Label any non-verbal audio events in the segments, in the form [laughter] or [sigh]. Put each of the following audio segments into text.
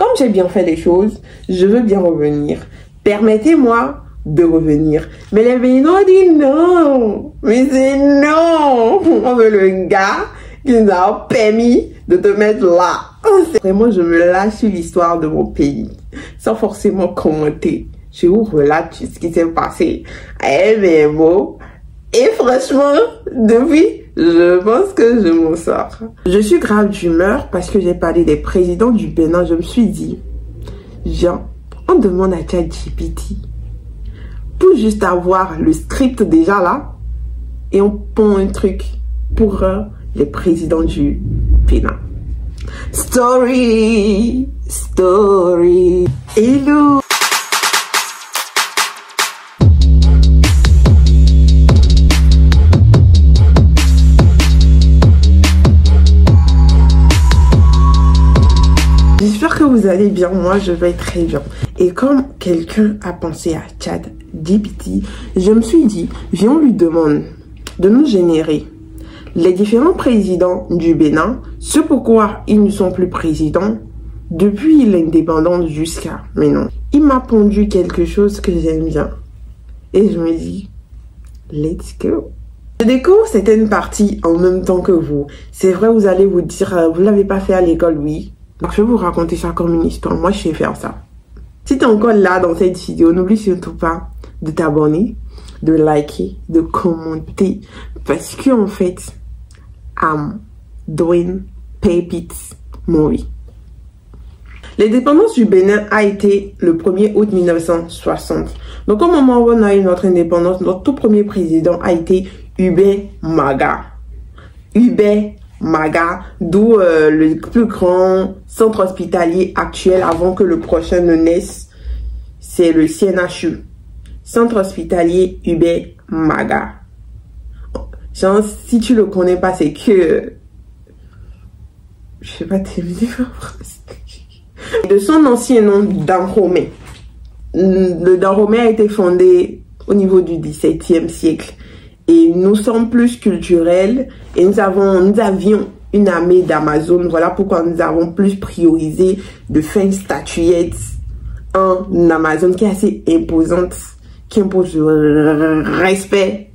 Comme j'ai bien fait les choses, je veux bien revenir. Permettez-moi de revenir. Mais les Béninois disent non. Mais c'est non. [laughs] On veut le gars qui nous a permis de te mettre là. [laughs] Vraiment, je me lâche sur l'histoire de mon pays, sans forcément commenter. Je ouvre là ce qui s'est passé à MMO. Et franchement, depuis, je pense que je m'en sors. Je suis grave d'humeur parce que j'ai parlé des présidents du Bénin. Je me suis dit, Jean, on demande à ChatGPT pour juste avoir le script déjà là et on pond un truc pour euh, les présidents du Bénin. Story, story. Hello. Que vous allez bien. Moi, je vais très bien. Et comme quelqu'un a pensé à Chad DPT, je me suis dit, viens, on lui demande de nous générer les différents présidents du Bénin, ce pourquoi ils ne sont plus présidents depuis l'indépendance jusqu'à maintenant. Il m'a pondu quelque chose que j'aime bien. Et je me dis, let's go. Je découvre certaines parties en même temps que vous. C'est vrai, vous allez vous dire, euh, vous l'avez pas fait à l'école, oui. Donc, je vais vous raconter ça comme une histoire. Moi, je sais faire ça. Si tu es encore là dans cette vidéo, n'oublie surtout pas de t'abonner, de liker, de commenter. Parce que en fait, I'm doing Pepits Movie. L'indépendance du Bénin a été le 1er août 1960. Donc au moment où on a eu notre indépendance, notre tout premier président a été Hubert Maga. Hubert Maga, d'où euh, le plus grand centre hospitalier actuel avant que le prochain ne naisse, c'est le CNHU. Centre hospitalier Hubert Maga. Si tu le connais pas, c'est que... Je sais pas terminer ma phrase. De son ancien nom, Danromé. Le Danromé a été fondé au niveau du XVIIe siècle. Et nous sommes plus culturels et nous, avons, nous avions une armée d'Amazon. Voilà pourquoi nous avons plus priorisé de faire une statuette en Amazon qui est assez imposante, qui impose le respect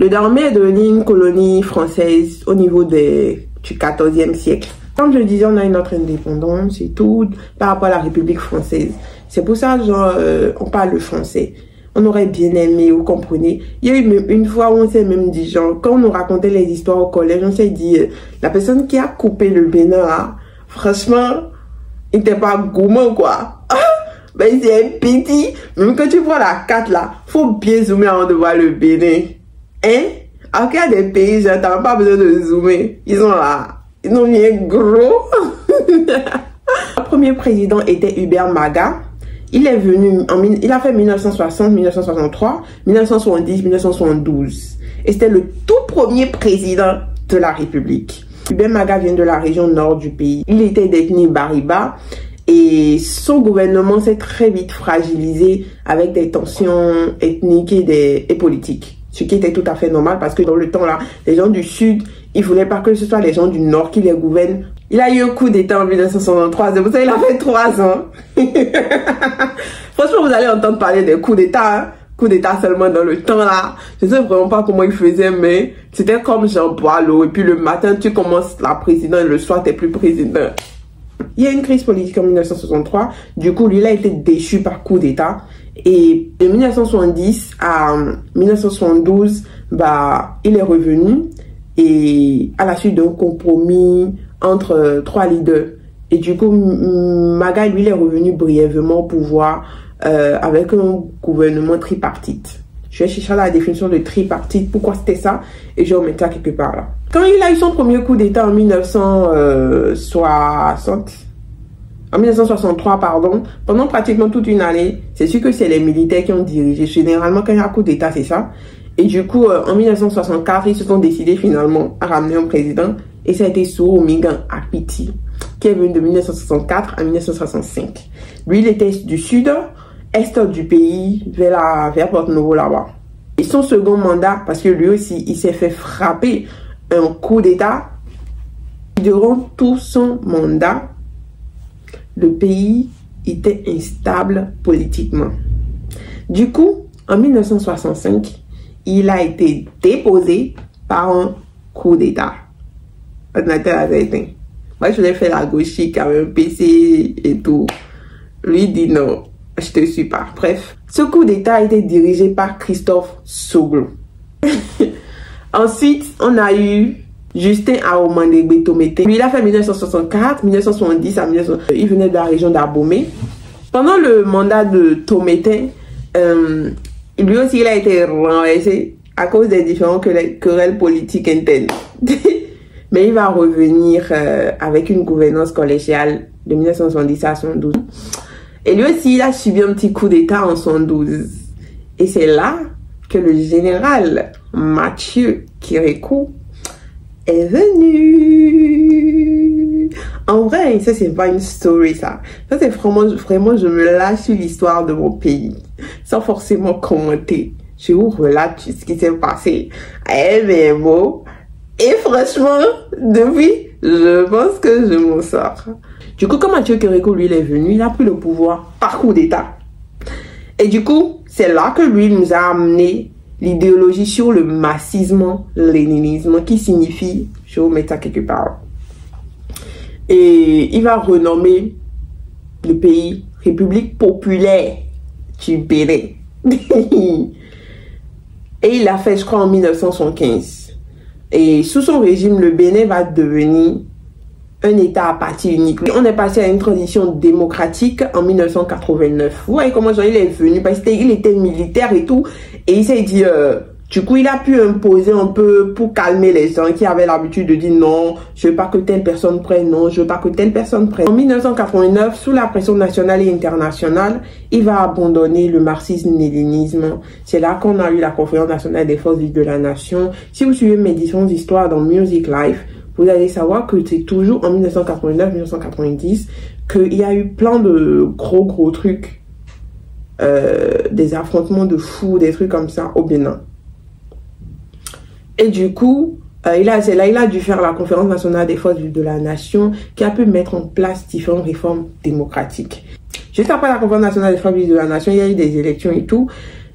le Dahomey est devenu une colonie française au niveau du 14e siècle. Comme je disais, on a une autre indépendance et tout par rapport à la République française. C'est pour ça, genre, euh, on parle le français. On aurait bien aimé, vous comprenez? Il y a eu même une fois où on s'est même dit, genre, quand on nous racontait les histoires au collège, on s'est dit, euh, la personne qui a coupé le Bénin, là, franchement, il n'était pas gourmand, quoi. [laughs] Mais c'est petit. Même quand tu vois la carte, là, faut bien zoomer avant de voir le Bénin. Hein? Alors qu'il y a des pays, j'attends pas besoin de zoomer. Ils sont là. Ils ont mis gros. [laughs] Le premier président était Hubert Maga. Il est venu, en, il a fait 1960, 1963, 1970, 1972. Et c'était le tout premier président de la République. Hubert Maga vient de la région nord du pays. Il était d'ethnie Bariba et son gouvernement s'est très vite fragilisé avec des tensions ethniques et, politiques. Ce qui était tout à fait normal parce que dans le temps là, les gens du sud, ils voulaient pas que ce soit les gens du nord qui les gouvernent. Il a eu un coup d'état en 1963, c'est pour ça qu'il a fait trois ans. [laughs] Franchement, vous allez entendre parler des coups d'état, hein. coups d'état seulement dans le temps là. Je sais vraiment pas comment il faisait, mais c'était comme Jean Boileau. Et puis le matin, tu commences la présidente, le soir, t'es plus président. Il y a une crise politique en 1963. Du coup, lui, il a été déchu par coup d'état. Et de 1970 à 1972, bah, il est revenu et à la suite d'un compromis entre euh, trois leaders. Et du coup, Maga, lui, il est revenu brièvement au pouvoir euh, avec un gouvernement tripartite. Je vais chercher la définition de tripartite, pourquoi c'était ça, et je ça quelque part là. Quand il a eu son premier coup d'État en 1960, en 1963, pardon, pendant pratiquement toute une année, c'est sûr que c'est les militaires qui ont dirigé. Généralement, quand il y a un coup d'État, c'est ça. Et du coup, euh, en 1964, ils se sont décidés finalement à ramener un président. Et ça a été Soumigan Akpiti, qui est venu de 1964 à 1965. Lui, il était du sud, est du pays, vers, la, vers Porto-Novo là-bas. Et son second mandat, parce que lui aussi, il s'est fait frapper un coup d'État. Durant tout son mandat, le pays était instable politiquement. Du coup, en 1965, il a été déposé par un coup d'État. Ordinateur éteint. Moi, je voulais faire la gauchique avec un PC et tout. Lui dit non, je te suis pas. Bref, ce coup d'État a été dirigé par Christophe Soglo. [laughs] Ensuite, on a eu Justin Aomandegbe Tomete. Lui, il a fait 1964, 1970 à 19... Il venait de la région d'Abomey. Pendant le mandat de Tomete, euh, lui aussi, il a été renversé à cause des différentes querelles politiques internes. [laughs] Mais il va revenir euh, avec une gouvernance collégiale de 1970 à 112. Et lui aussi, il a subi un petit coup d'État en 112. Et c'est là que le général Mathieu Kirikou est venu. En vrai, ça c'est pas une story ça. Ça c'est vraiment, vraiment, je me lâche sur l'histoire de mon pays. Sans forcément commenter. Je vous relate ce qui s'est passé à MMO. Et franchement, depuis, je pense que je m'en sors. Du coup, comme Mathieu Kirikou, lui, il est venu, il a pris le pouvoir par coup d'État. Et du coup, c'est là que lui nous a amené l'idéologie sur le massisme, léninisme, qui signifie, je vais vous mettre ça quelque part. Et il va renommer le pays République populaire du Bénin. [laughs] Et il l'a fait, je crois, en 1975. Et sous son régime, le Bénin va devenir un État à partie unique. On est passé à une transition démocratique en 1989. Vous voyez comment Jean il est venu parce qu'il était militaire et tout. Et il s'est dit, euh, du coup, il a pu imposer un peu pour calmer les gens qui avaient l'habitude de dire non, je veux pas que telle personne prenne, non, je veux pas que telle personne prenne. En 1989, sous la pression nationale et internationale, il va abandonner le marxisme-léninisme. C'est là qu'on a eu la conférence nationale des forces vives de la nation. Si vous suivez mes différentes d'histoire dans Music Life, vous allez savoir que c'est toujours en 1989-1990 qu'il y a eu plein de gros gros trucs, euh, des affrontements de fous, des trucs comme ça au Bénin. Et du coup, euh, il a, c'est là il a dû faire la conférence nationale des forces de la nation qui a pu mettre en place différentes réformes démocratiques. Juste après la conférence nationale des forces de la nation, il y a eu des élections et tout.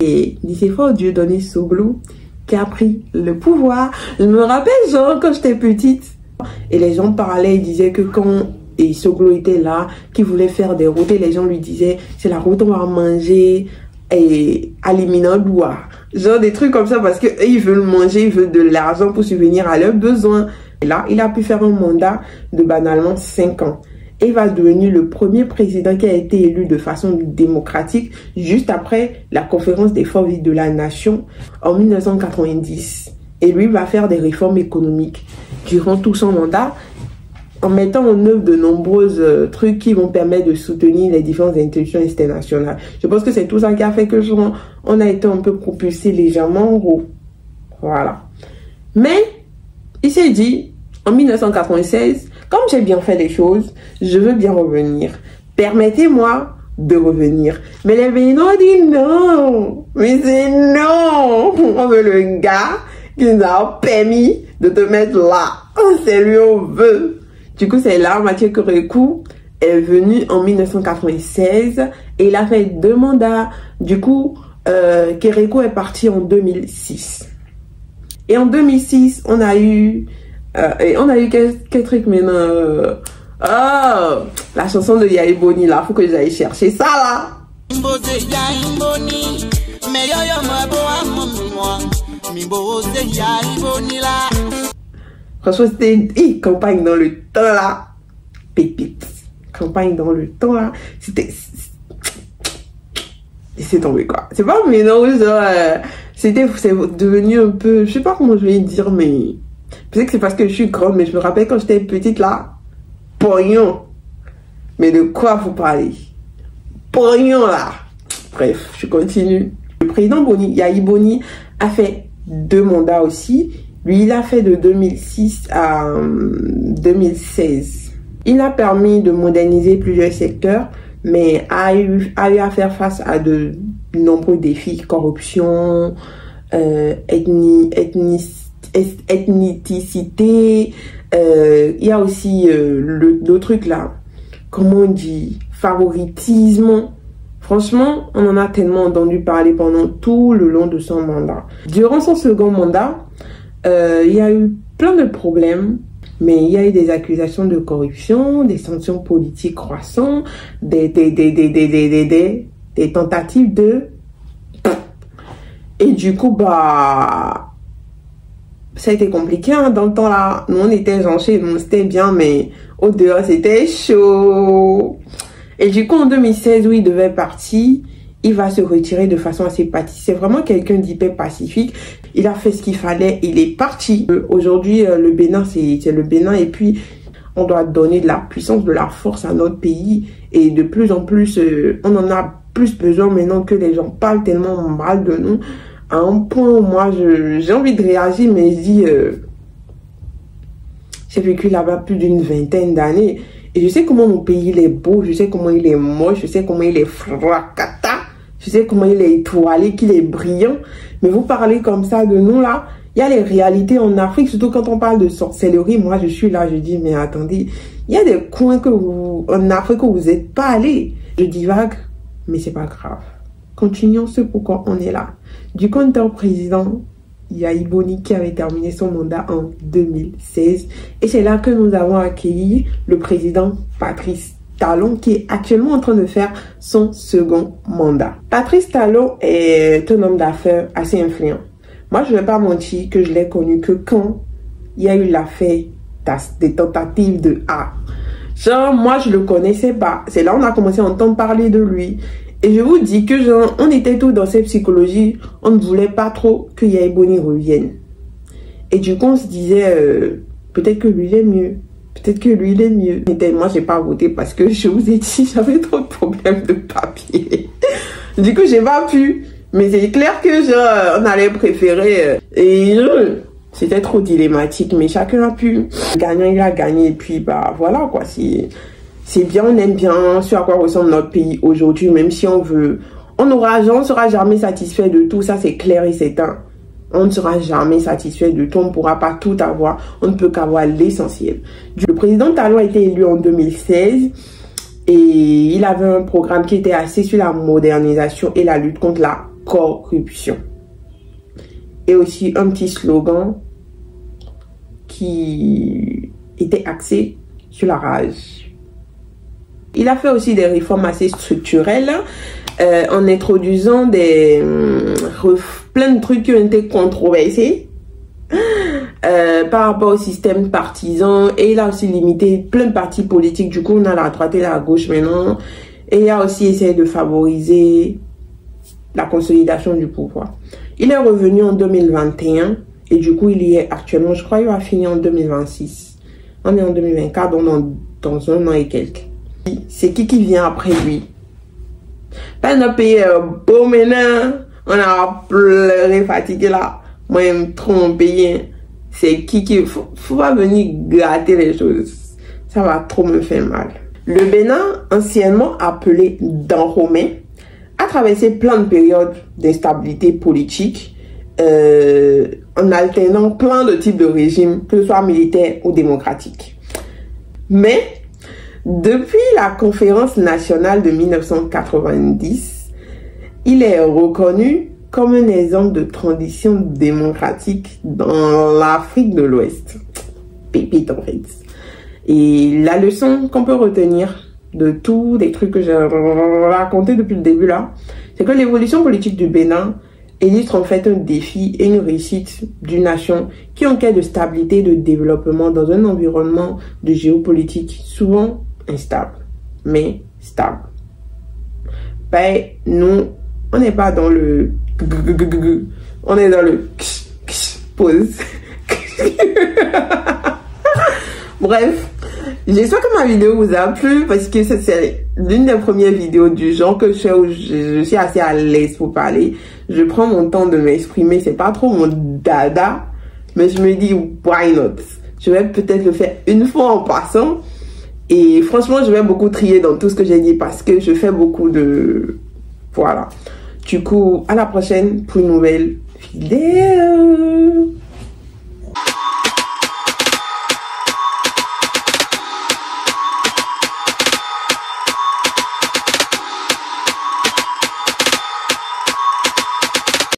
Et fort Dieu donné Soglou qui a pris le pouvoir. Je me rappelle, genre, quand j'étais petite, et les gens parlaient, ils disaient que quand et Soglo était là, qui voulait faire des routes, et les gens lui disaient, c'est la route, on va manger, et éliminer doigt. Genre des trucs comme ça, parce qu'ils veulent manger, ils veulent de l'argent pour subvenir à leurs besoins. Et là, il a pu faire un mandat de banalement 5 ans et va devenir le premier président qui a été élu de façon démocratique juste après la conférence des forces de la nation en 1990. Et lui va faire des réformes économiques durant tout son mandat en mettant en œuvre de nombreux euh, trucs qui vont permettre de soutenir les différentes institutions internationales. Je pense que c'est tout ça qui a fait que on a été un peu propulsé légèrement en haut. Voilà. Mais il s'est dit, en 1996, comme j'ai bien fait les choses, je veux bien revenir. Permettez-moi de revenir. Mais les Béninois disent non. Mais c'est non. On veut le gars qui nous a permis de te mettre là. C'est lui on veut. Du coup, c'est là Mathieu Korekou est venu en 1996 et il a fait deux mandats. Du coup, euh, est parti en 2006. Et en 2006, on a eu euh, et on a eu quel, truc maintenant Oh La chanson de Yahi Boni là, faut que j'aille chercher ça là. C'était campagne dans le temps là. Pépite. Campagne dans le temps là. C'était. C'est tombé quoi. C'est pas mais non, euh, c'était c'est devenu un peu. Je sais pas comment je vais dire, mais Peut-être que c'est parce que je suis grande, mais je me rappelle quand j'étais petite là, pognon. Mais de quoi vous parlez? Pognon là. Bref, je continue. Le président Boni, Yahi Boni, a fait deux mandats aussi. Lui, il a fait de 2006 à 2016. Euh, il a permis de moderniser plusieurs secteurs, mais a eu, a eu à faire face à de nombreux défis, corruption, euh, ethnicité. Euh, il y a aussi euh, le, le, là. comment on dit, favoritisme. Franchement, on en a tellement entendu parler pendant tout le long de son mandat. Durant son second mandat, euh, il y a eu plein de problèmes, mais il y a eu des accusations de corruption, des sanctions politiques croissantes, des, des, des, des, des, des, des, tentatives de... Et du coup, bah, ça a été compliqué hein, dans le temps là. Nous, on était gentils, c'était bien, mais au dehors, c'était chaud. Et du coup, en 2016, où il devait partir, il va se retirer de façon assez pacifique. C'est vraiment quelqu'un d'hyper pacifique. Il a fait ce qu'il fallait, il est parti. Euh, aujourd'hui, euh, le Bénin, c'est le Bénin. Et puis, on doit donner de la puissance, de la force à notre pays. Et de plus en plus, euh, on en a plus besoin maintenant que les gens parlent tellement mal de nous. À un point, moi, j'ai envie de réagir, mais je dis, j'ai vécu là-bas plus d'une vingtaine d'années. Et je sais comment mon pays il est beau, je sais comment il est moche, je sais comment il est fracata, je sais comment il est étoilé, qu'il est brillant. Mais vous parlez comme ça de nous là, il y a les réalités en Afrique, surtout quand on parle de sorcellerie. Moi, je suis là, je dis, mais attendez, il y a des coins que vous, en Afrique où vous n'êtes pas allé. Je divague, mais c'est pas grave. Continuons ce pourquoi on est là. Du compteur président, il y a Iboni qui avait terminé son mandat en 2016. Et c'est là que nous avons accueilli le président Patrice Talon qui est actuellement en train de faire son second mandat. Patrice Talon est un homme d'affaires assez influent. Moi, je ne vais pas mentir que je l'ai connu que quand il y a eu l'affaire des tentatives de A. Genre, moi, je le connaissais pas. C'est là on a commencé à entendre parler de lui. Et je vous dis que genre, on était tous dans cette psychologie, on ne voulait pas trop que Yaiboni revienne. Et du coup, on se disait, euh, peut-être que lui, il est mieux. Peut-être que lui, il est mieux. Mais moi, j'ai pas voté parce que je vous ai dit, [laughs] j'avais trop de problèmes de papier. du coup, j'ai pas pu. Mais c'est clair que genre, on allait préférer. Euh, et c'était trop dilemmatique. Mais chacun a pu. Gagnant, il a gagné. Et puis, bah, voilà, quoi. C'est c'est bien, on aime bien ce à quoi ressemble notre pays aujourd'hui, même si on veut. On aura, on sera jamais satisfait de tout, ça c'est clair et certain. On ne sera jamais satisfait de tout, on ne pourra pas tout avoir, on ne peut qu'avoir l'essentiel. Le président Talon a été élu en 2016 et il avait un programme qui était axé sur la modernisation et la lutte contre la corruption. Et aussi un petit slogan qui était axé sur la rage. Il a fait aussi des réformes assez structurelles euh, en introduisant des euh, plein de trucs qui ont été controversés euh, par rapport au système partisan et il a aussi limité plein de partis politiques. Du coup, on a la droite et la gauche maintenant. Et il a aussi essayé de favoriser la consolidation du pouvoir. Il est revenu en 2021 et du coup, il y est actuellement, je crois, il va finir en 2026. On est en 2024, donc dans, dans un an et quelques c'est qui qui vient après lui? Pas notre pays beau maintenant, on a pleuré, fatigué pleure fatike la. Mwen m trompeyen. Se ki ki... Fou pa venir gratter les choses. Ça va trop me faire mal. Le Bénin, anciennement appelé Dan a traversé plein de périodes d'instabilité politique euh, en alternant plein de types de régimes, que ce soit militaire ou démocratique. Mais, depuis la conférence nationale de 1990, il est reconnu comme un exemple de transition démocratique dans l'Afrique de l'Ouest. Pépite en fait. Et la leçon qu'on peut retenir de tous les trucs que j'ai raconté depuis le début là, c'est que l'évolution politique du Bénin illustre en fait un défi et une réussite d'une nation qui en quête de stabilité et de développement dans un environnement de géopolitique souvent instable, mais stable. Ben, nous, on n'est pas dans le... On est dans le... Pause. [laughs] Bref, j'espère que ma vidéo vous a plu parce que c'est l'une des premières vidéos du genre que je fais où je, suis assez à l'aise pour parler. Je prends mon temps de m'exprimer, c'est pas trop mon dada, mais je me dis why not? Je vais peut-être le faire une fois en passant et franchement, je vais beaucoup trier dans tout ce que j'ai dit parce que je fais beaucoup de... Voilà. Du coup, à la prochaine pour une nouvelle vidéo.